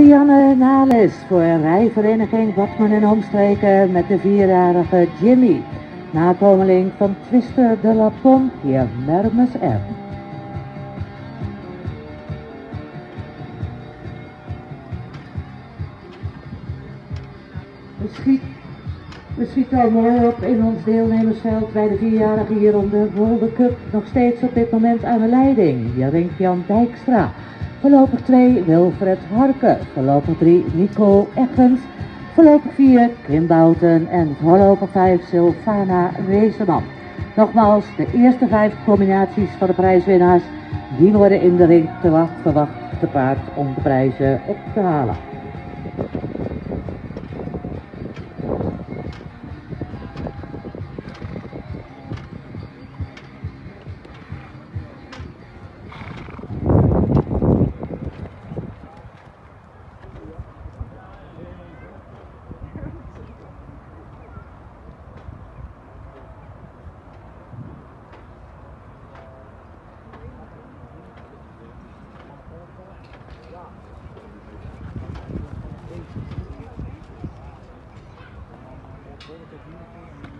Rianne Nales voor rijvereniging Watman en Omstreken met de vierjarige Jimmy. Nakomeling van Twister de la hier Mermes. Het schiet, het schiet al mooi op in ons deelnemersveld bij de vierjarige hier om de World Cup. Nog steeds op dit moment aan de leiding. Ringt Jan Dijkstra. Voorlopig 2 Wilfred Harken. Voorlopig 3 Nico Eggens. Voorlopig 4 Kim Bouten. En voorlopig 5 Sylvana Wezenman. Nogmaals, de eerste vijf combinaties van de prijswinnaars, die worden in de ring te wacht, verwacht te paard om de prijzen op te halen. 그러니까